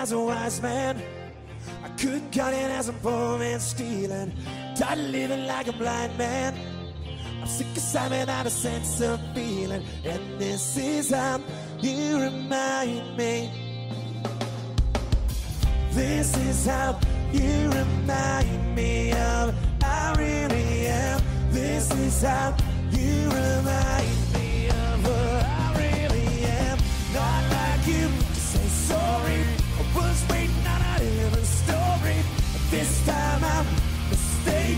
As a wise man. I couldn't cut it as a poor man stealing. Tired of living like a blind man. I'm sick of sight without a sense of feeling. And this is how you remind me. This is how you remind me of I really am. This is how you remind me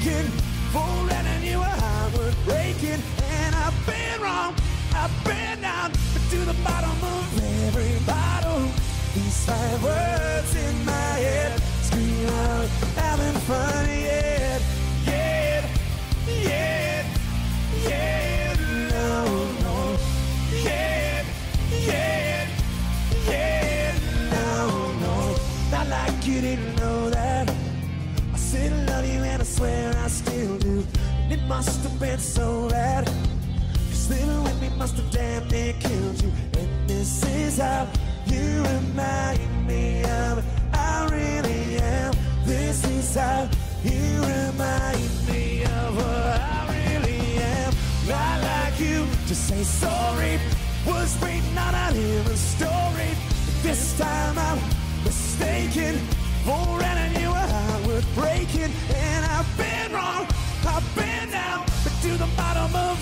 mistaken. For letting you heart worth breaking. And I've been wrong. I've been down to the bottom of every bottle. These five words in my head scream out, having fun yet, yet, yet, yet, no, no, yet, yet, yet, no, no. Not like you didn't must have been so bad. Cause with me must have damn near killed you. And this is how you remind me of I really am. This is how you remind me of what I really am. Not like you to say sorry. Was waiting on a different story. But this time I'm mistaken. For letting you heart worth breaking.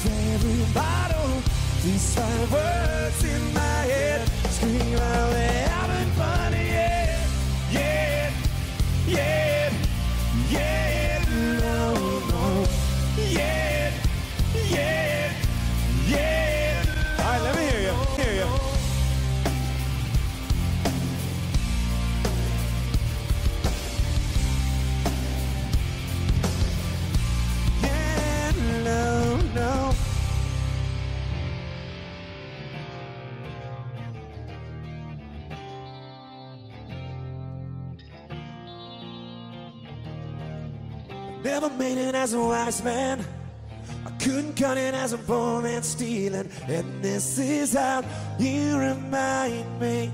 Of every bottle. These five words in my head scream out, they Never made it as a wise man. I couldn't cut it as a poor man stealing. And this is how you remind me.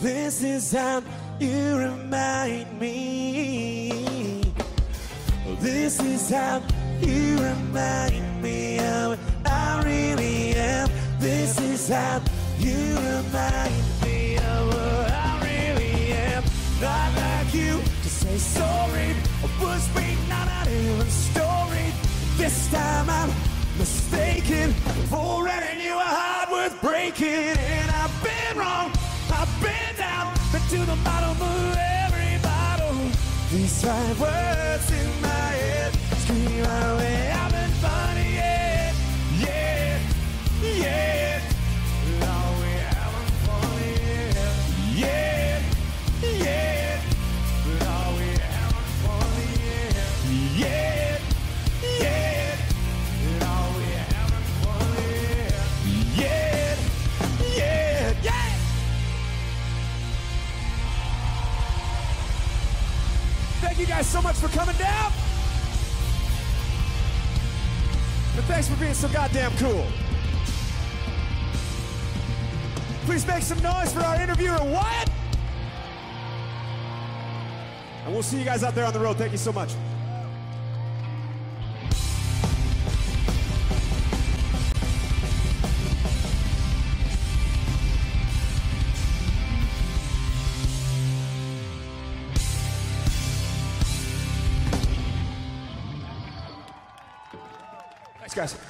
This is how you remind me. This is how you remind me of I really am. This is how you remind me sorry. I was waiting on a different story. This time I'm mistaken for letting you a heart worth breaking. And I've been wrong. I've been down to the bottom of every bottle. These five words in my head scream out, we you guys so much for coming down. And thanks for being so goddamn cool. Please make some noise for our interviewer, Wyatt. And we'll see you guys out there on the road. Thank you so much. Thanks, guys.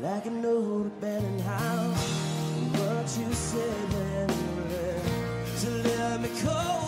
like an old abandoned house. What you said then, to let me go.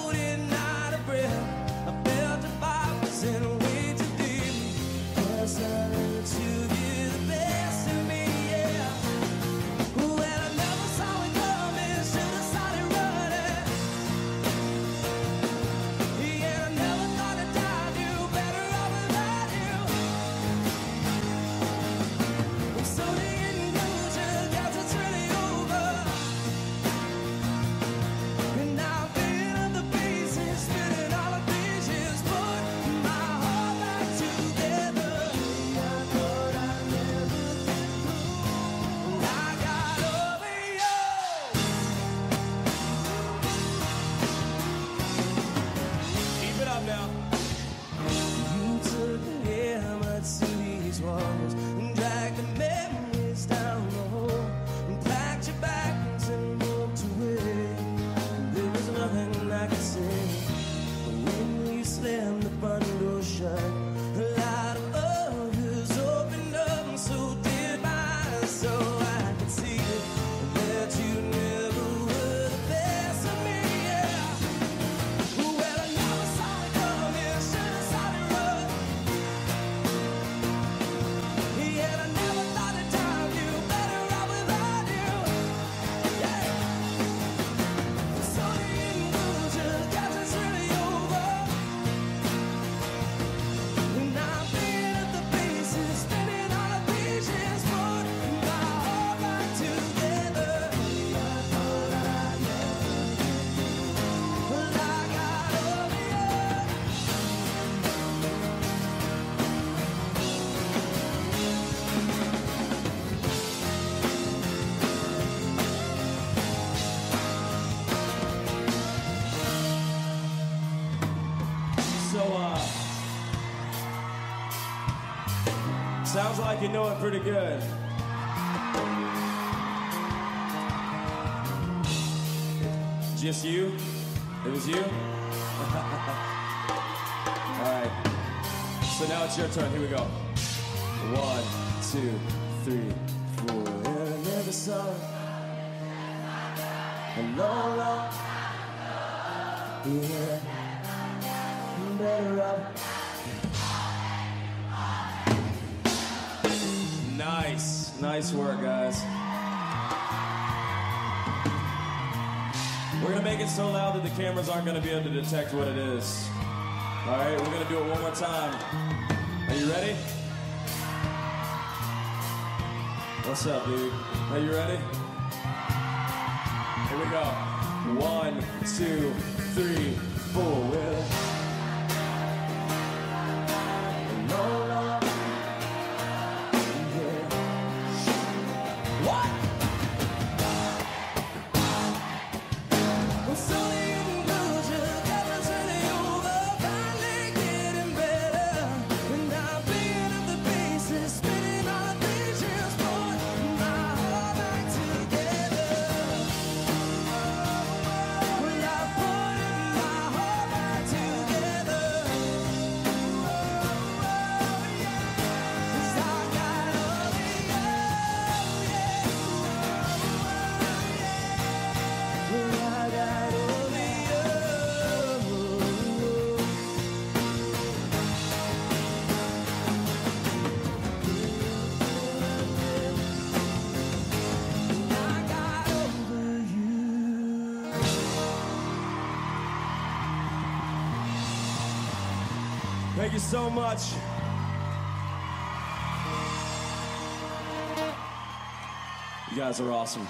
you know it pretty good. Just you? It was you? All right. So now it's your turn. Here we go. One, two, three, four. And I never saw a long, long yeah. Better. Nice. Nice work, guys. We're going to make it so loud that the cameras aren't going to be able to detect what it is. All right, we're going to do it one more time. Are you ready? What's up, dude? Are you ready? Here we go. One, two, three, four. We're you so much. You guys are awesome.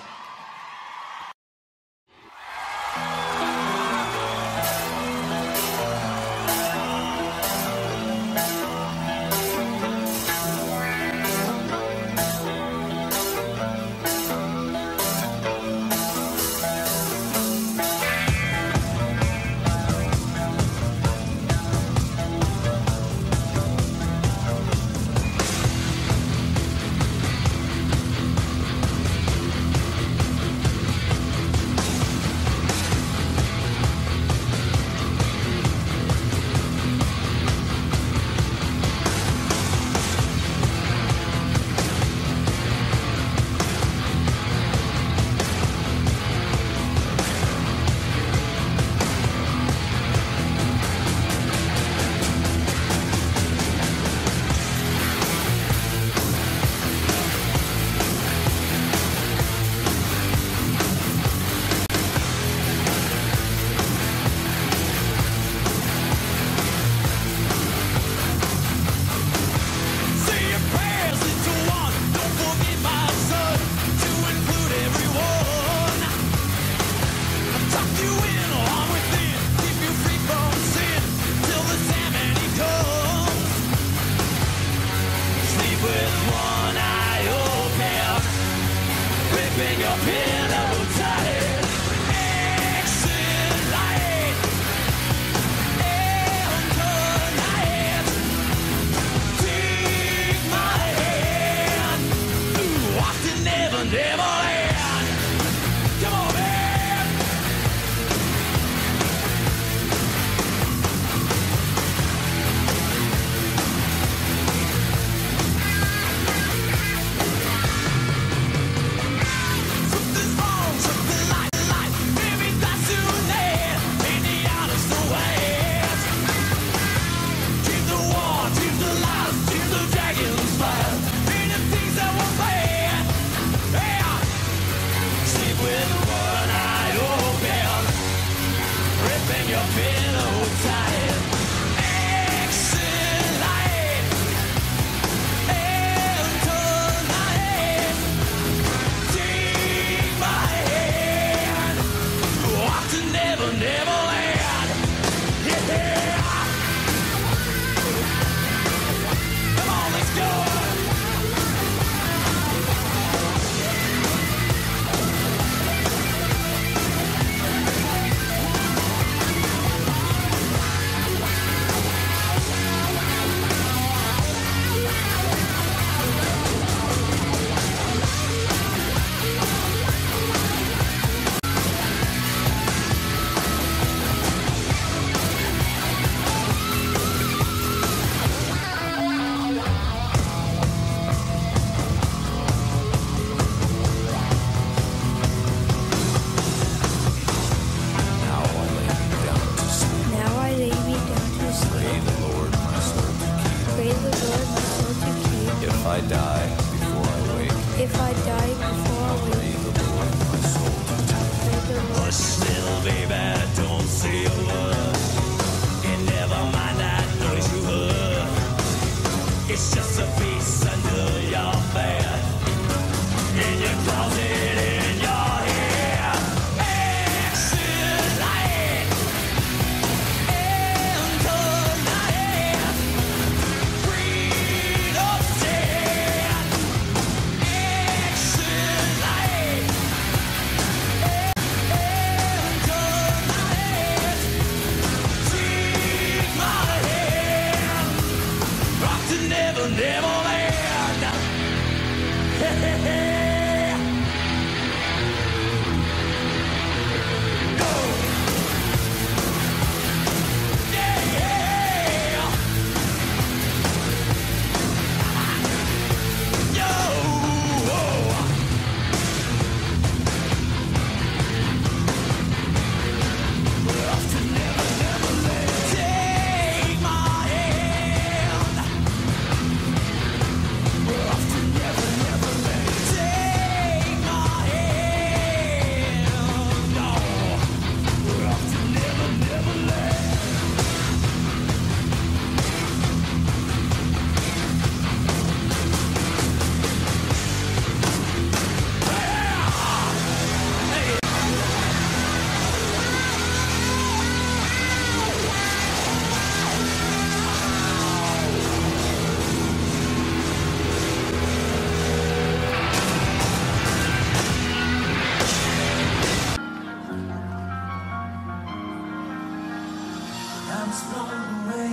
time's blown away.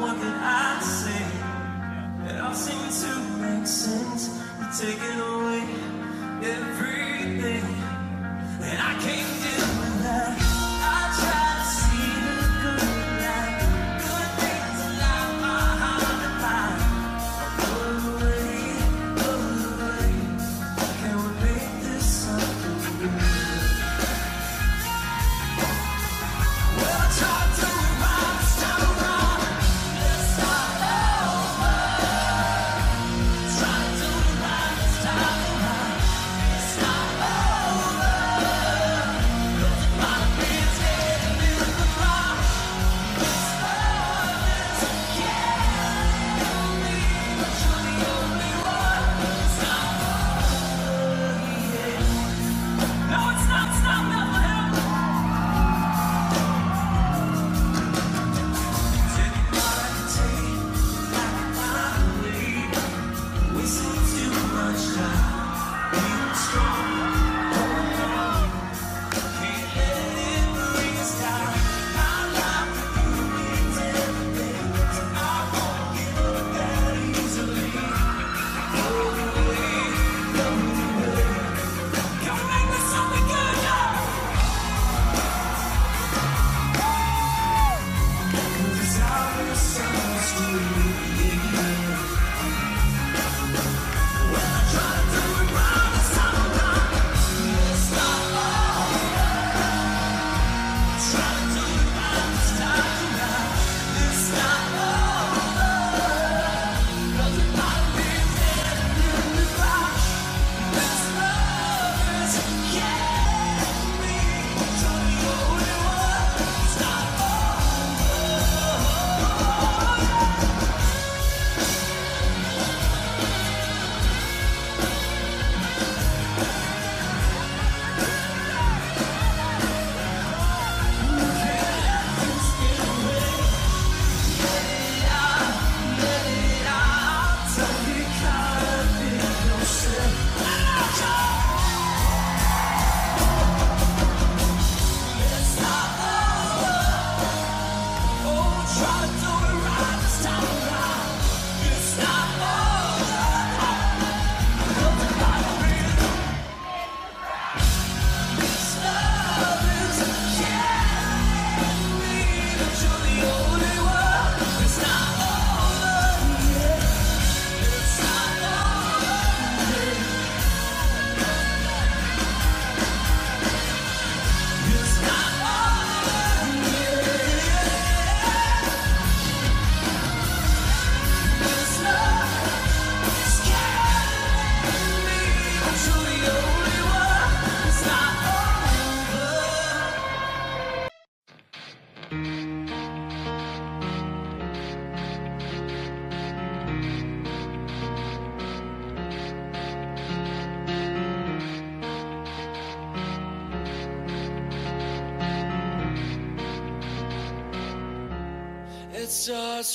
What can I say? It all seems to make sense. You take it away, everything.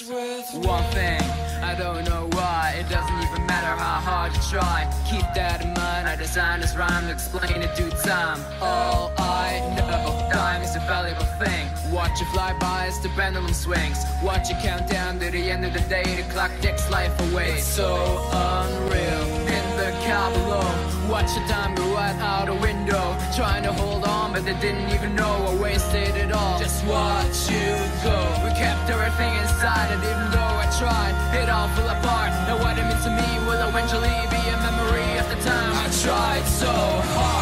One thing, I don't know why. It doesn't even matter how hard you try. Keep that in mind. I designed this rhyme to explain it due time. All I know, time is a valuable thing. Watch it fly by as the pendulum swings. Watch it count down to the end of the day. The clock takes life away. It's so unreal. In the car below, watch the time go right out the window. Trying to hold on, but they didn't even know I wasted it all. Just watch you go. We kept everything inside, and even though I tried, it all fell apart. Now what it meant to me will eventually be a memory of the time I tried so hard.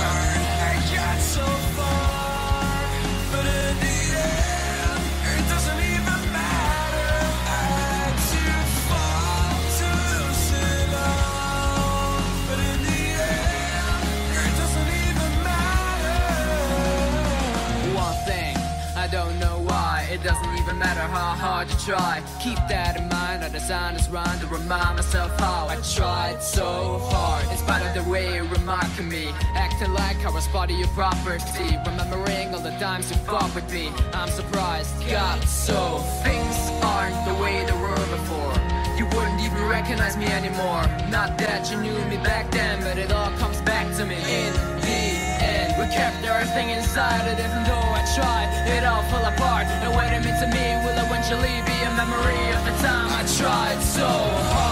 Matter how hard you try. Keep that in mind. I designed this rhyme to remind myself how I tried so hard. In spite of the way you're remarking me, acting like I was part of your property. Remembering all the times you fought with me. I'm surprised, God, so things aren't the way they were before. You wouldn't even recognize me anymore. Not that you knew me back then, but it all comes back to me in. We kept everything inside, and even though I tried, it all fell apart. And what it meant to me will eventually be a memory of the time I tried so hard.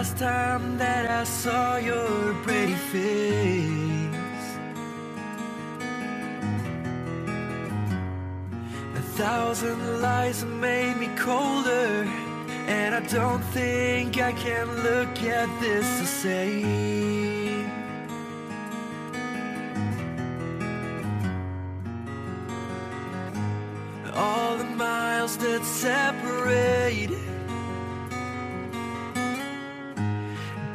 Last time that I saw your pretty face. A thousand lies made me colder, and I don't think I can look at this the same. all the miles that separate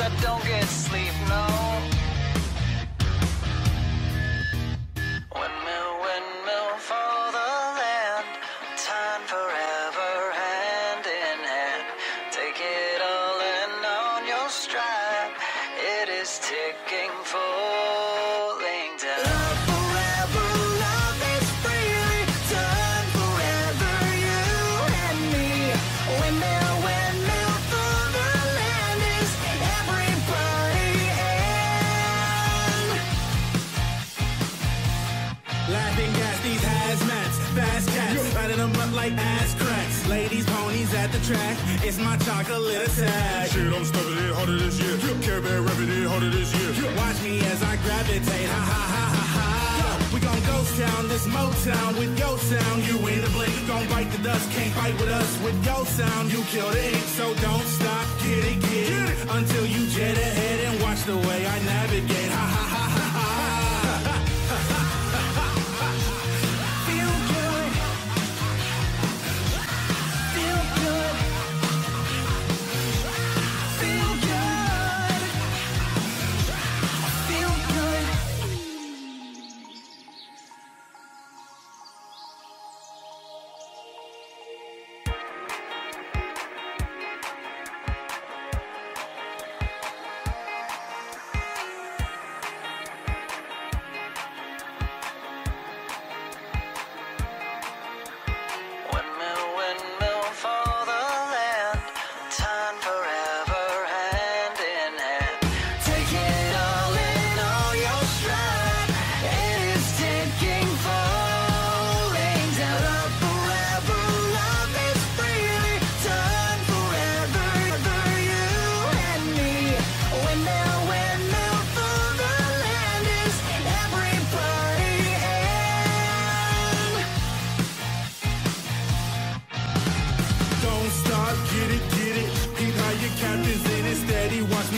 I don't get sleep, no. Stubbing it harder this year. Care Bear rapping it harder this year. Watch me as I gravitate. Ha ha ha ha ha. We gon' ghost town, this Motown with your sound. You in the blink, gon' bite the dust. Can't fight with us with your sound. You killed it, so don't stop. Get it, get it. Until you jet ahead and watch the way I navigate. Ha ha ha.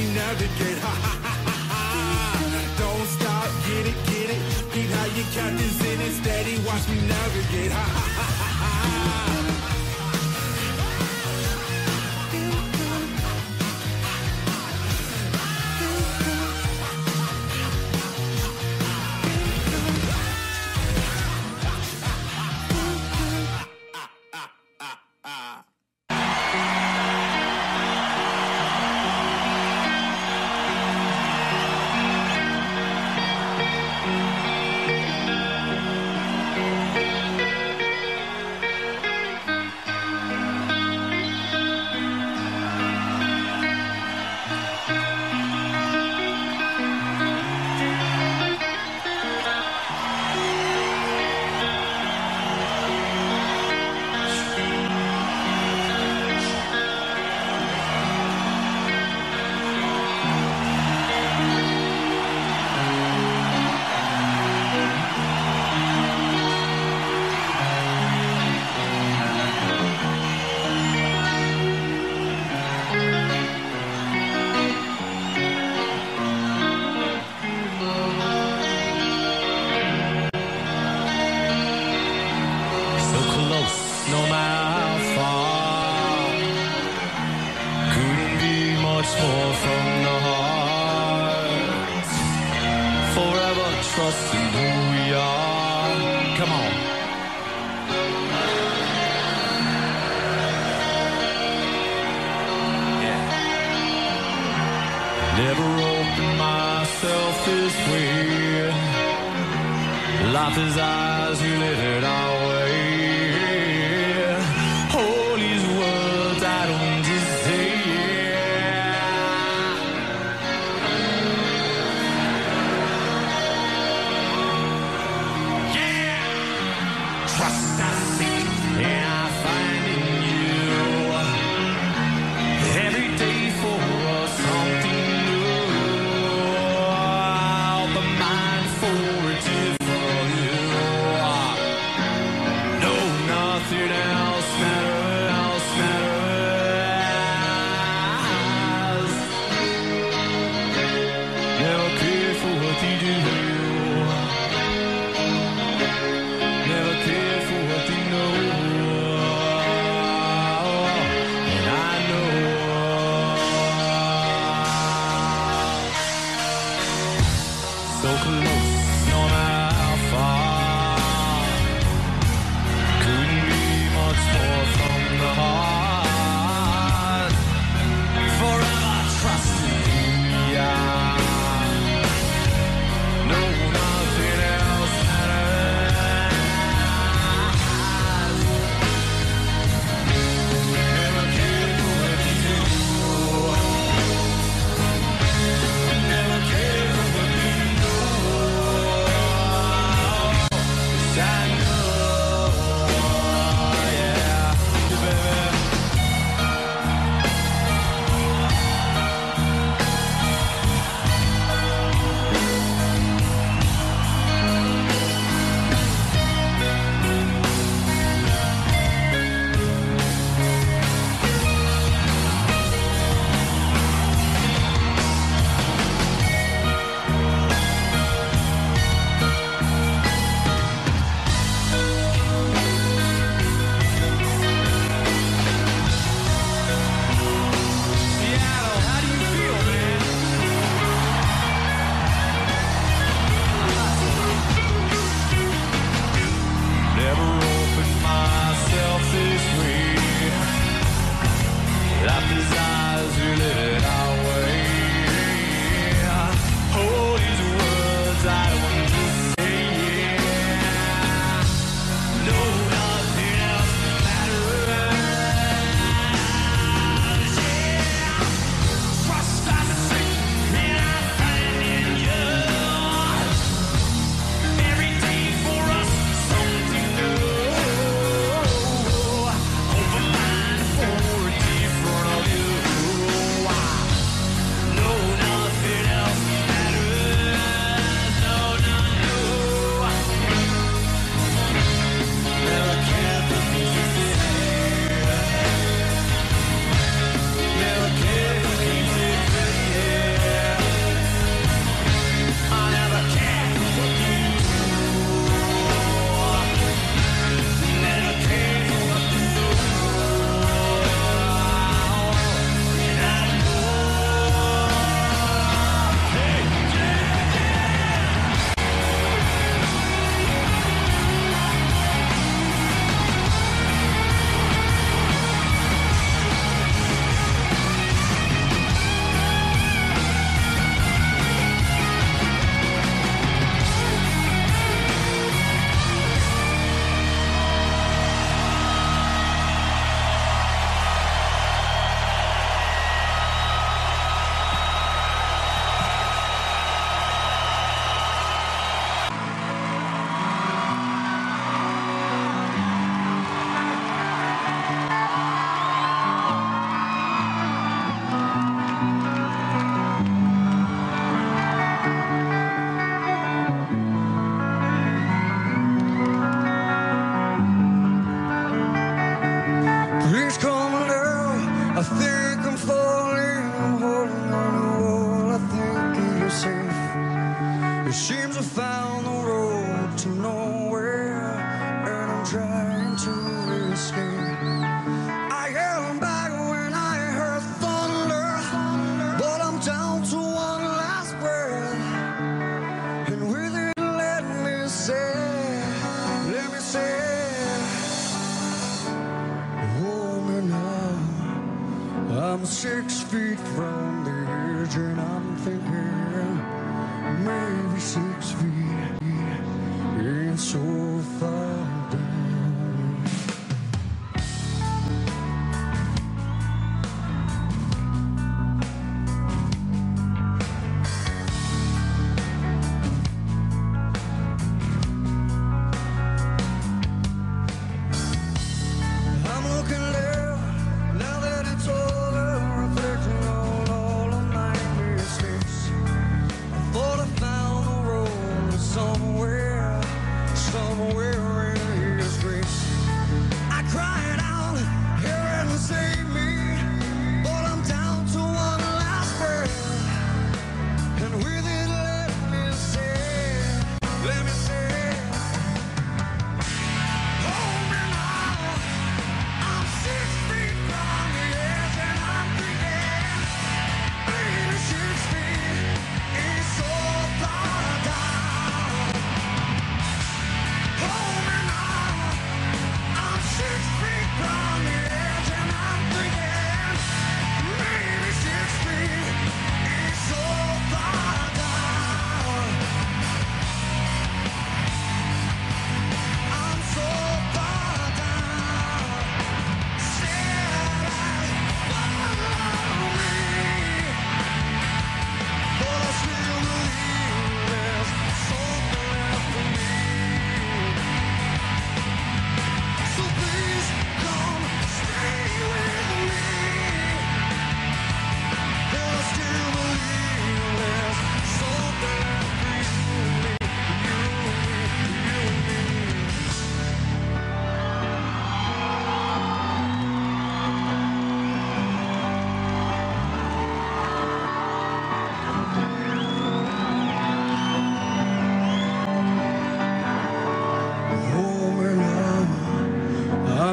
we navigate. Don't stop, get it, get it. Keep how your captain's in it steady. Watch me navigate.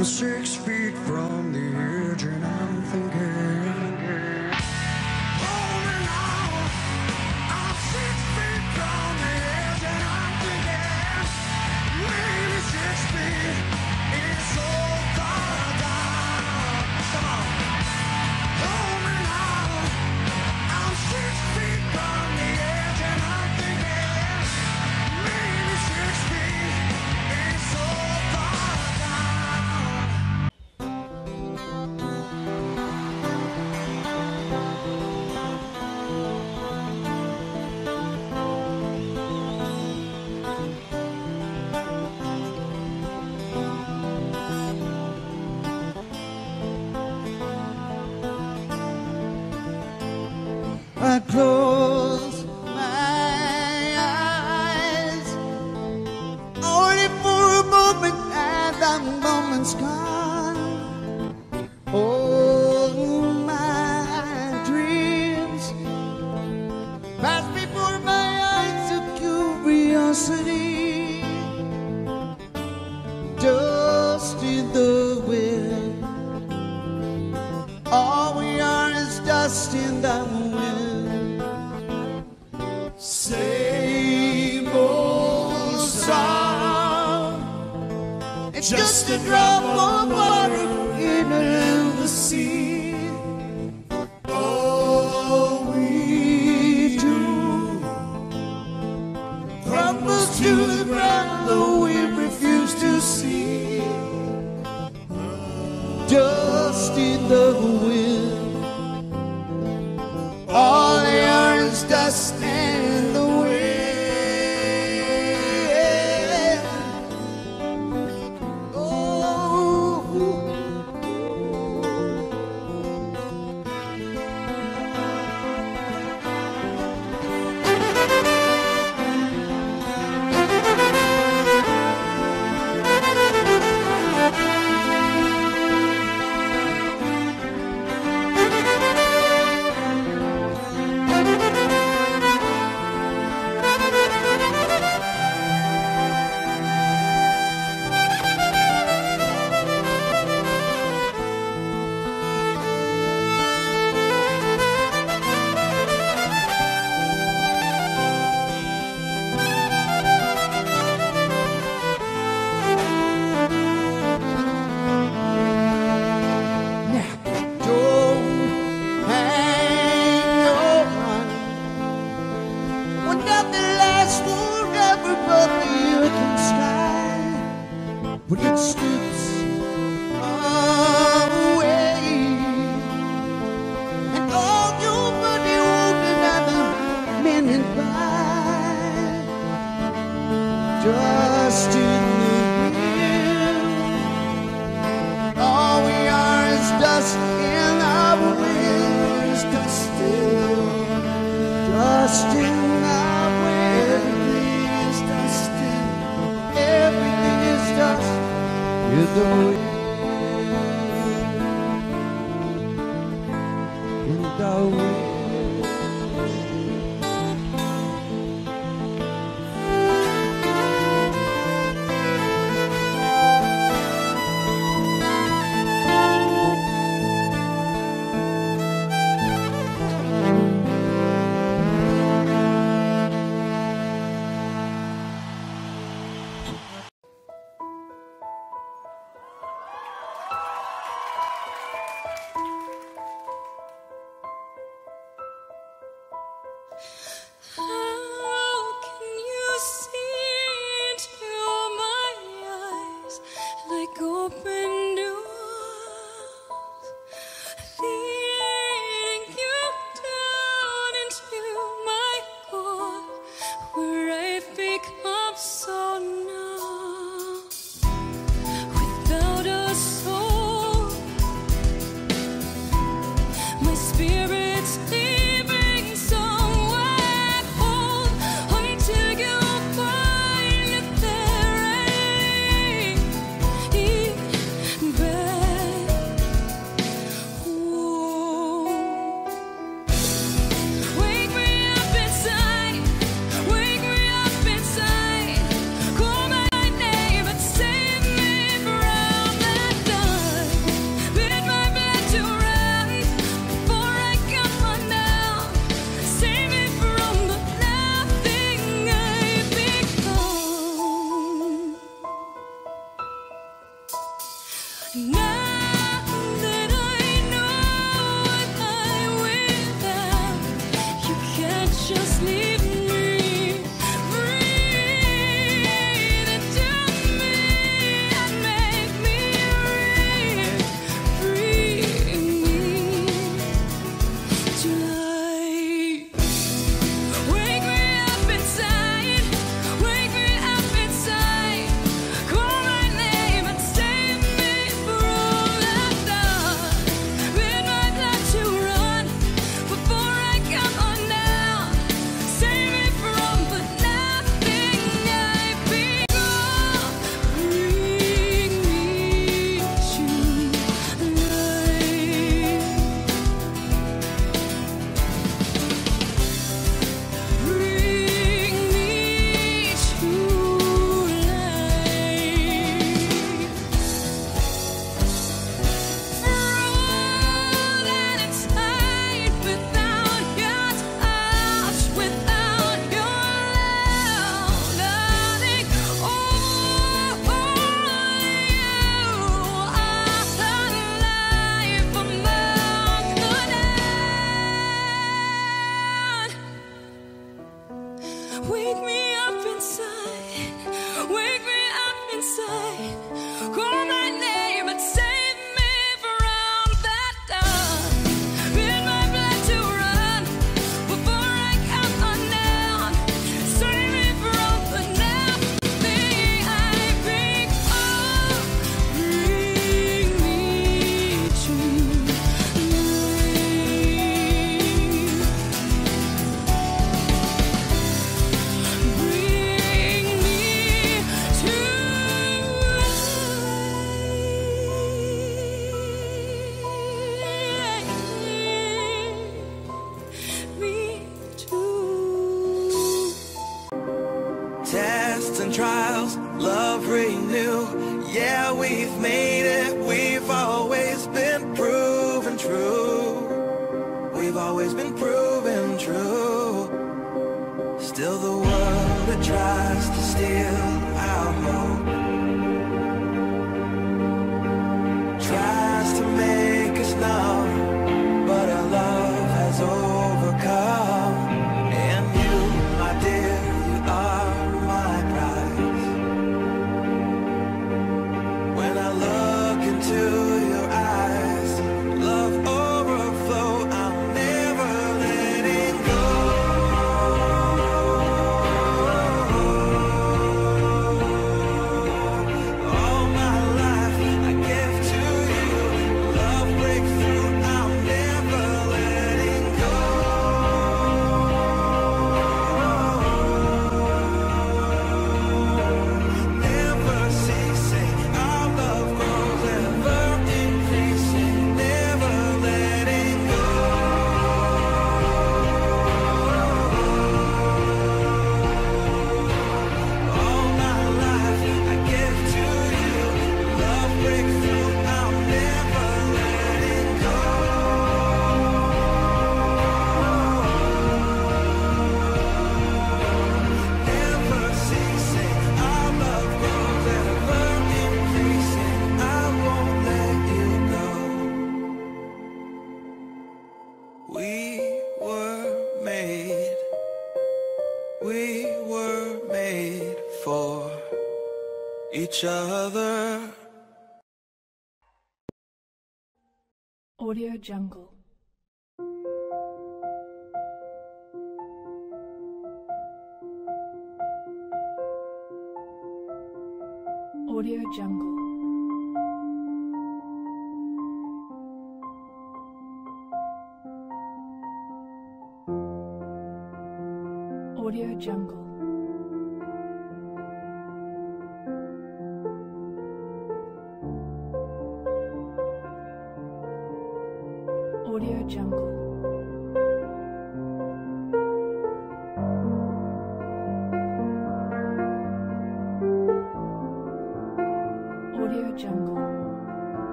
Now. I'm